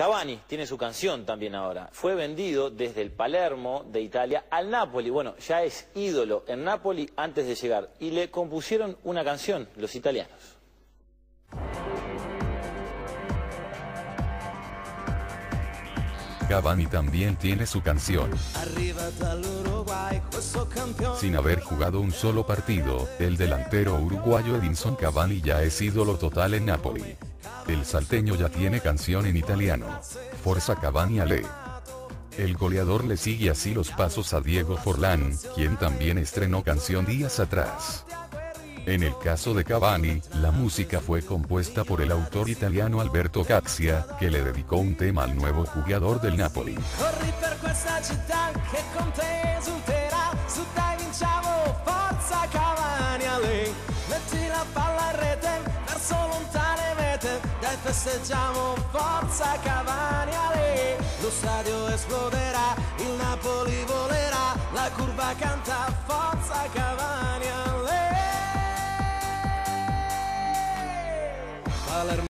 Cavani tiene su canción también ahora. Fue vendido desde el Palermo de Italia al Napoli. Bueno, ya es ídolo en Napoli antes de llegar. Y le compusieron una canción, los italianos. Cavani también tiene su canción. Sin haber jugado un solo partido, el delantero uruguayo Edinson Cavani ya es ídolo total en Napoli. El salteño ya tiene canción en italiano. Forza Cavani Ale. El goleador le sigue así los pasos a Diego Forlán, quien también estrenó canción días atrás. En el caso de Cavani, la música fue compuesta por el autor italiano Alberto Caxia, que le dedicó un tema al nuevo jugador del Napoli. Festeggiamo, forza Cavani a lei Lo stadio esploderà, il Napoli volerà La curva canta, forza Cavani a lei Palermo